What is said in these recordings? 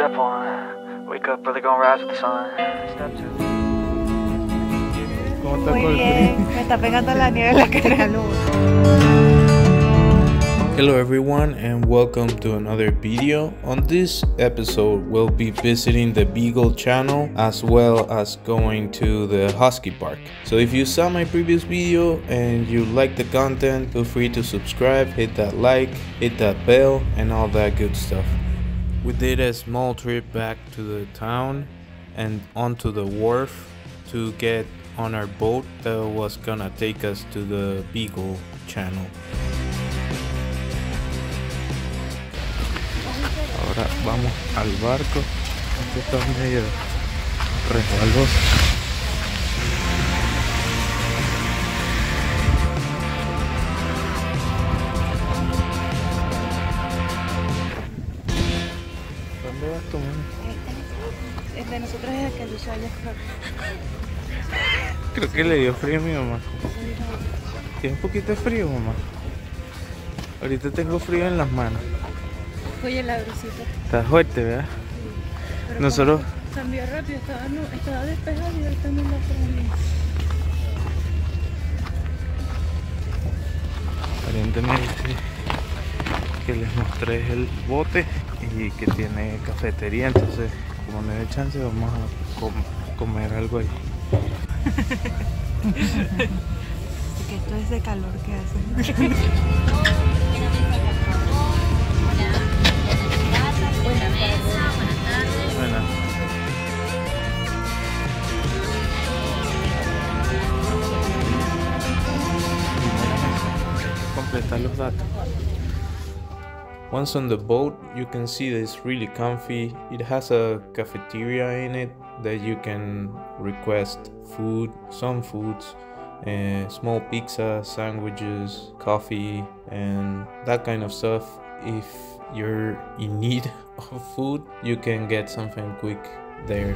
Step one, wake up early, gonna rise with the sun. Step two. ¿Cómo está Muy con el bien, me está pegando la nieve en la cara. Hello everyone and welcome to another video. On this episode we'll be visiting the Beagle channel as well as going to the Husky Park. So if you saw my previous video and you like the content, feel free to subscribe, hit that like, hit that bell and all that good stuff. We did a small trip back to the town and onto the wharf to get on our boat that was gonna take us to the Beagle channel. Ahora vamos al barco. Esto está medio resbaloso. Creo que le dio frío a mi mamá. Tiene un poquito de frío, mamá. Ahorita tengo frío en las manos. Oye, la brusita. Está fuerte, ¿verdad? Pero Nosotros- Cambió rápido, estaba, no, estaba despejado y ahorita no la prendí. Aparentemente que les mostré el bote y que tiene cafetería, entonces como no hay chance vamos a com- comer algo ahí. Porque esto es de calor que hace. Completar los datos. Once on the boat, you can see that it's really comfy. It has a cafeteria in it that you can request food, some foods, uh, small pizza, sandwiches, coffee, and that kind of stuff. If you're in need of food, you can get something quick there.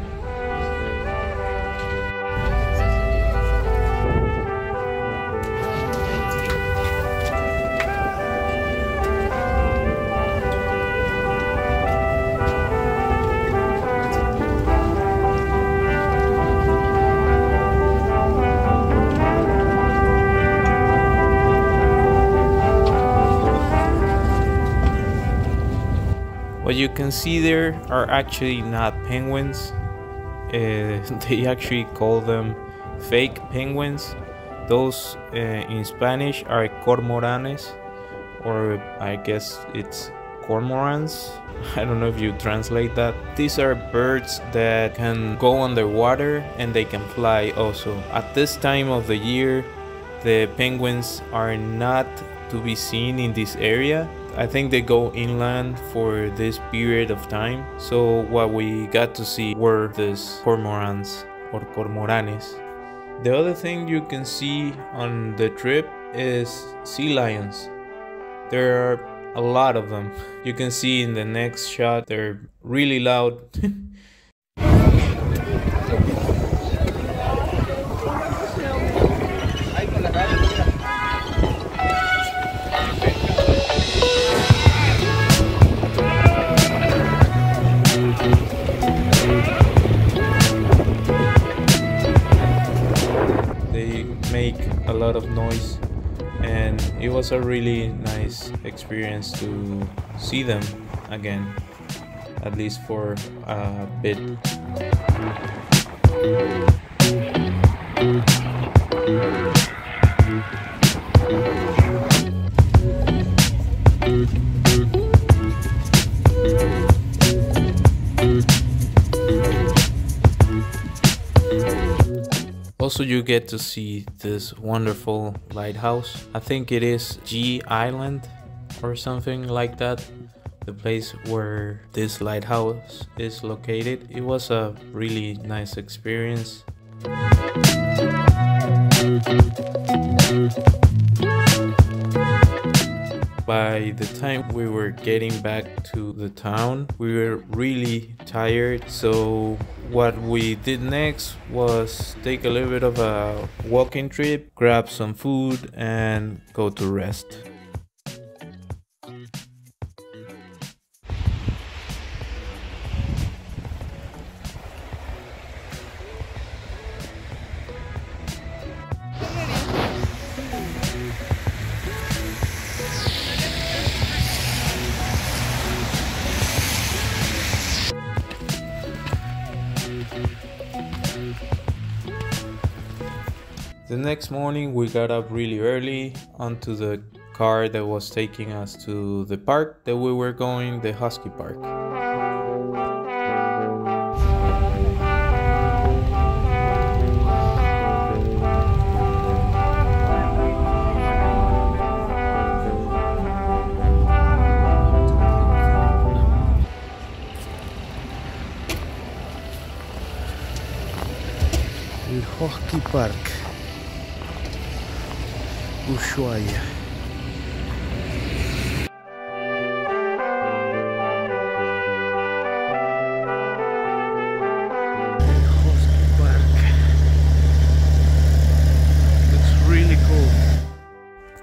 What you can see there are actually not penguins. Uh, they actually call them fake penguins. Those uh, in Spanish are cormoranes, or I guess it's cormorants. I don't know if you translate that. These are birds that can go underwater and they can fly also. At this time of the year, the penguins are not to be seen in this area. I think they go inland for this period of time. So what we got to see were these cormorants or cormoranes. The other thing you can see on the trip is sea lions. There are a lot of them. You can see in the next shot they're really loud. lot of noise and it was a really nice experience to see them again at least for a bit Also, you get to see this wonderful lighthouse. I think it is G Island or something like that. The place where this lighthouse is located. It was a really nice experience. By the time we were getting back to the town, we were really tired. So, what we did next was take a little bit of a walking trip, grab some food, and go to rest. Next morning, we got up really early onto the car that was taking us to the park that we were going, the Husky Park. el Husky Park, Ushuaia.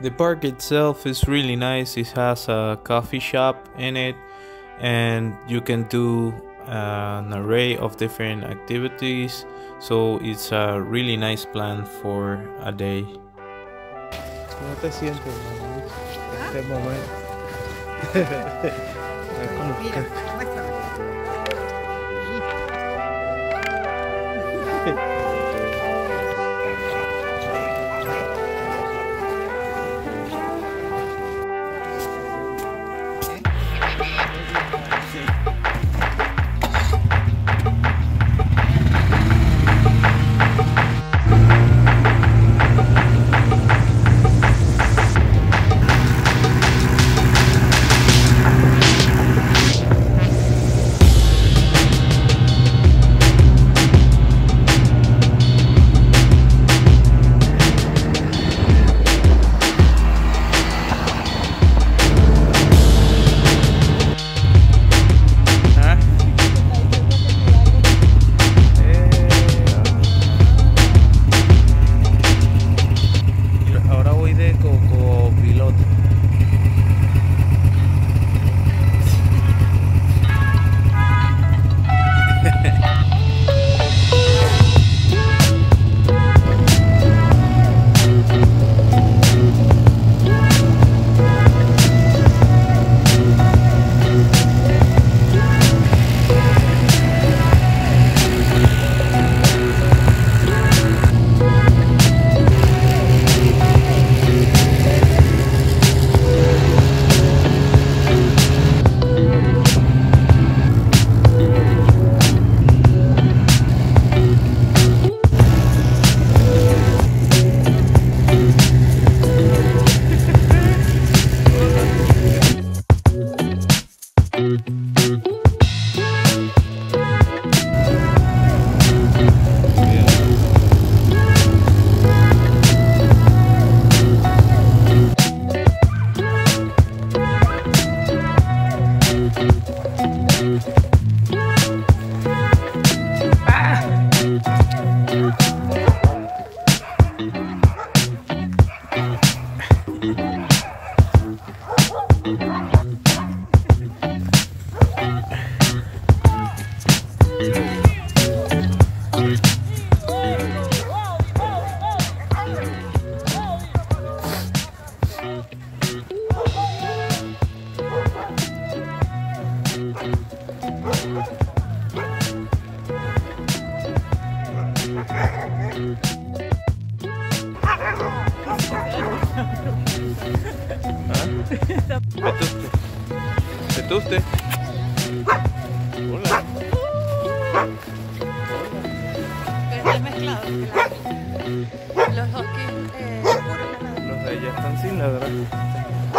The park itself is really nice. It has a coffee shop in it, and you can do an array of different activities. So it's a really nice plan for a day. ¿Cómo te sientes, mamá? Este momento. Está como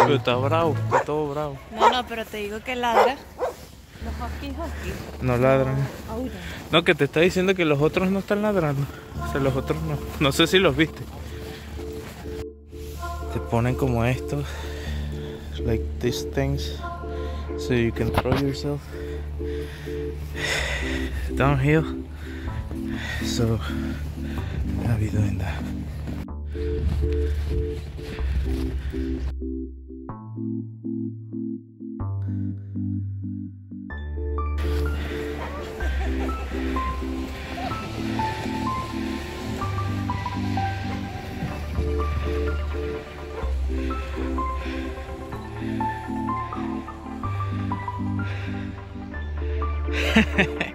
Pero está bravo, está todo bravo. No, no, pero te digo que ladra. Los huskies, huskies. No ladran. No, que te está diciendo que los otros no están ladrando. O sea, los otros no. No sé si los viste. Te ponen como estos. Like these things. So you can throw yourself downhill. So I'll be doing that. Hehehehe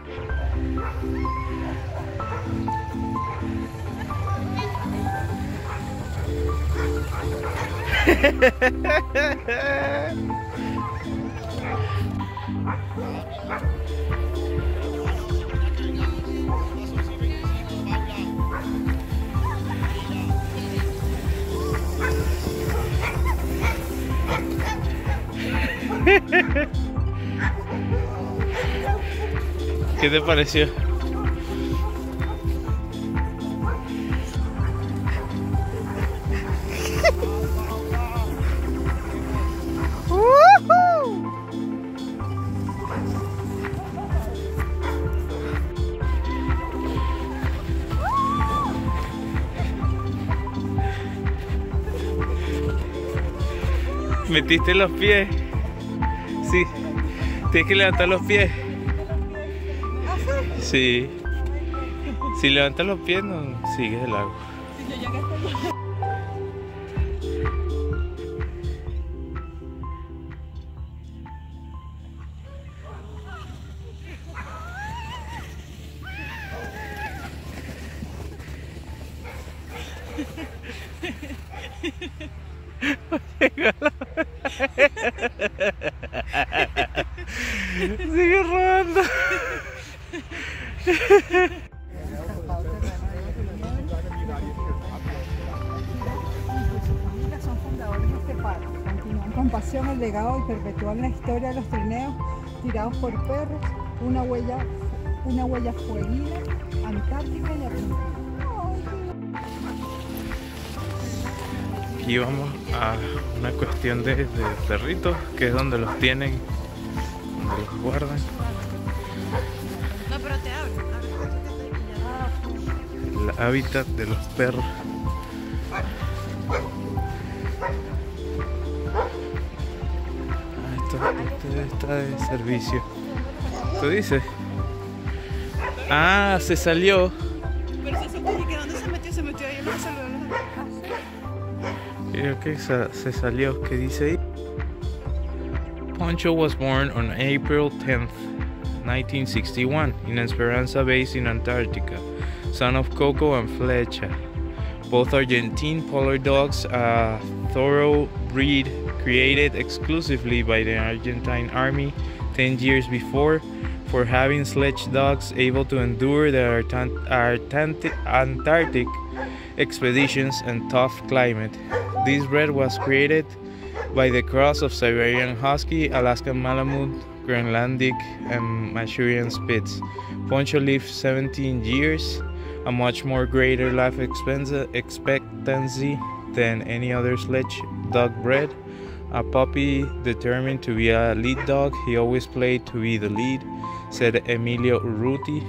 ¿Qué te pareció? Metiste los pies. Sí. Tienes que levantar los pies. Sí. Si levantas los pies, no sigues el agua. Tirados por perros, una huella, una huella fueguina, antártica y argentina. Aquí vamos a una cuestión de, de perritos, que es donde los tienen, donde los guardan. No, pero te abro. el hábitat de los perros. Esto, está de servicio. ¿Tú dices? Ah, se salió. Pero se supone que dónde se metió, se metió ahí en el salón. Creo que se, se salió. ¿Qué dice ahí? Poncho was born on April 10th, 1961, in Esperanza Base in Antarctica, son of Coco and Flecha. Both Argentine polar dogs, a thorough breed created exclusively by the Argentine army 10 years before for having sledge dogs able to endure the Antarctic expeditions and tough climate. This breed was created by the cross of Siberian Husky, Alaskan Malamute, Greenlandic, and Masurian Spitz. Poncho lived 17 years, a much more greater life expectancy than any other sledge dog bred. A puppy determined to be a lead dog, he always played to be the lead, said Emilio Urruti.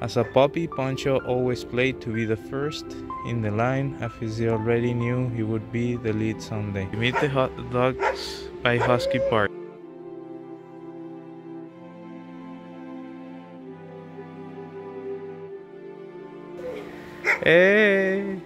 As a puppy, Pancho always played to be the first in the line, as he already knew he would be the lead someday. Meet the hot dogs by Husky Park. Hey.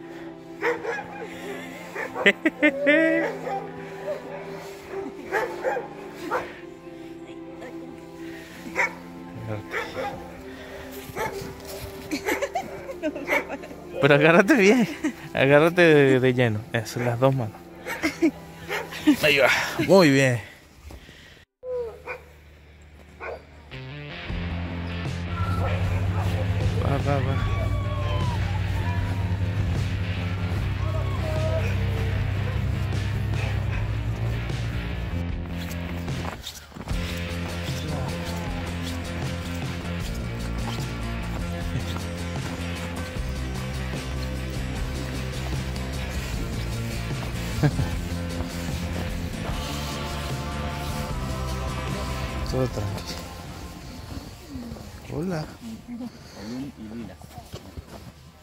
Pero agárrate bien, agárrate de, de lleno, eso, las dos manos. Ahí va, muy bien. Va, va, va.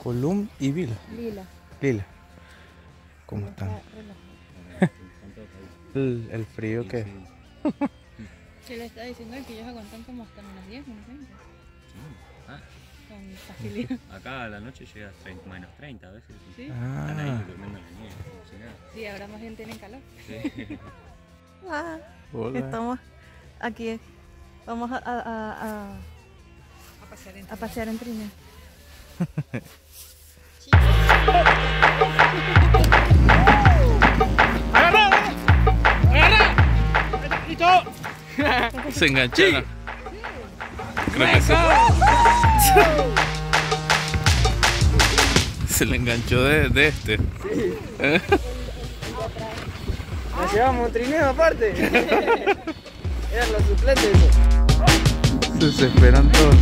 Colum y Vila. Lila. Lila. ¿Cómo están? El, el frío que... Se le está diciendo que ellos aguantan como hasta menos 10, menos 20. Ah. Con facilidad. Acá a la noche llega a 30, menos 30 a veces. Sí. Están ahí Ah, durmiendo en la nieve, nada. Sí, ahora más gente tiene calor. Sí. Ah, hola. estamos aquí. Vamos a, a, a, a- A pasear en a trineo. ¡Agarra! Se engancharon. Creo que se... se le enganchó de, de este. Nos llevamos un trineo aparte. Eran los suplentes. Se desesperan todos.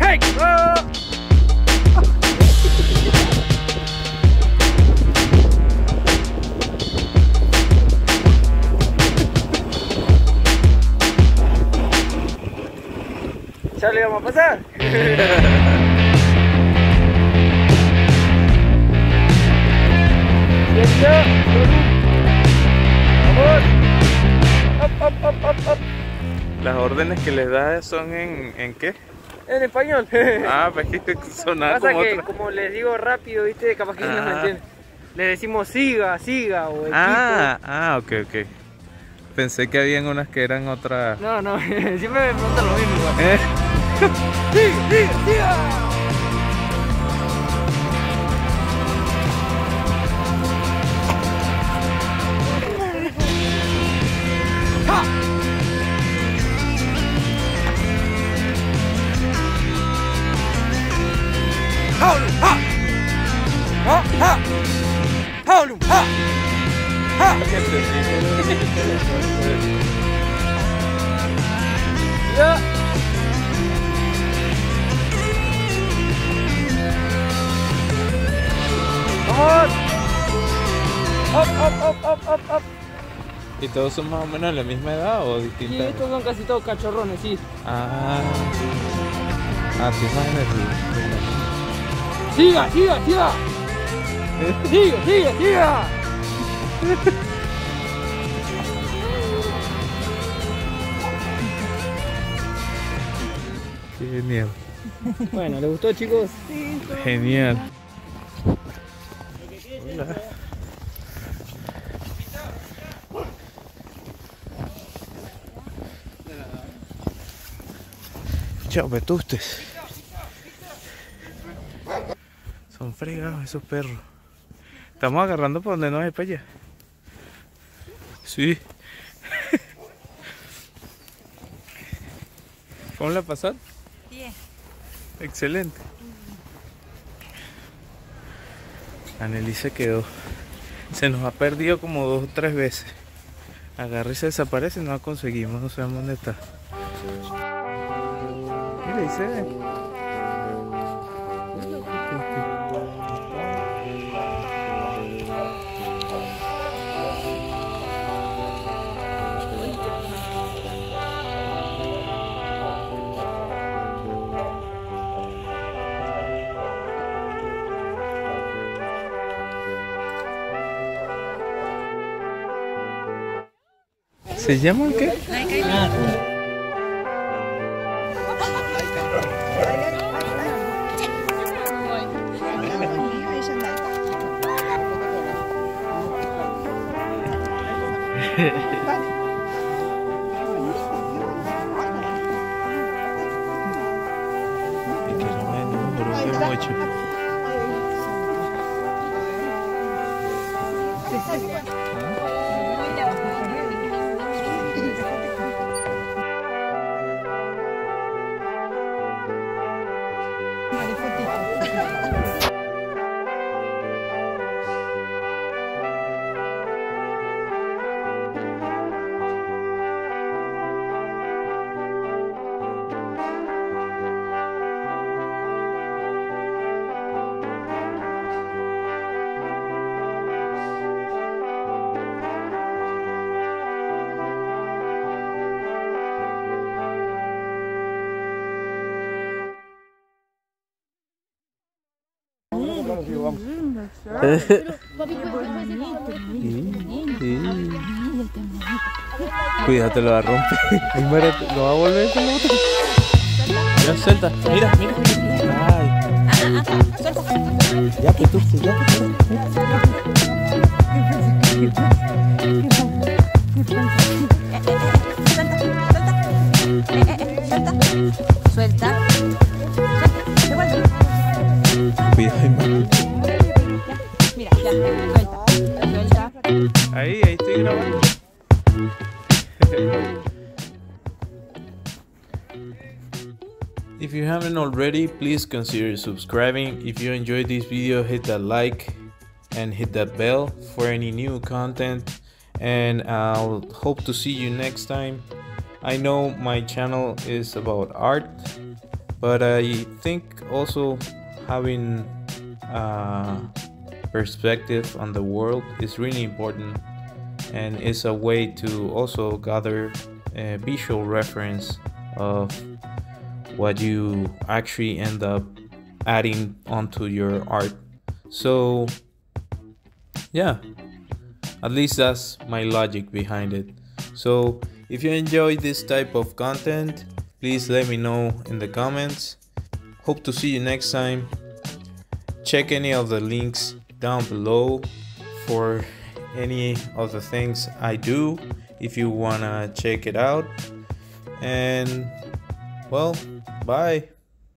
¡Hey! ¿Ya le vamos a pasar? ¿Listo? ¡Vamos! ¡Up, up, up, up, up! Las órdenes que les da son en, en qué? En español. Ah, pues que sonaba Pasa como que otra. como les digo rápido, viste, capaz que no Ah. me entienden. Le decimos siga, siga o equipo. Ah, ah, ok, ok. Pensé que habían unas que eran otras. No, no, siempre me preguntan lo mismo igual. Eh, Yeah. ¡Vamos! ¡Up, up, up, up, up, up! ¿Y todos son más o menos de la misma edad o Sí, distintas? estos son casi todos cachorrones, sí. Ah. Ah, sí, más energía. ¡Siga, siga, siga! ¡Siga, siga, siga! qué genial. Bueno, ¿les gustó, chicos? Genial. Chao, vetustes. Son fregados esos perros. Estamos agarrando por donde no hay para allá. Sí. ¿Cómo la pasaron? Bien. Excelente. Anneli se quedó. Se nos ha perdido como dos o tres veces. Agarra y se desaparece y no la conseguimos, no sabemos dónde está. Mira. ¿Se llaman qué? Cuídate, lo va a romper. Lo va a volver como otro. Mira, suelta. Mira, mira. Ay. Ya que tú, ya que tú. Suelta. Already, please consider subscribing. If you enjoyed this video, hit that like and hit that bell for any new content. And I'll hope to see you next time. I know my channel is about art, but I think also having uh, perspective on the world is really important and it's a way to also gather a visual reference of what you actually end up adding onto your art. So, yeah, at least that's my logic behind it. So, if you enjoy this type of content, please let me know in the comments. Hope to see you next time. Check any of the links down below for any of the things I do if you wanna check it out. And well, Bye.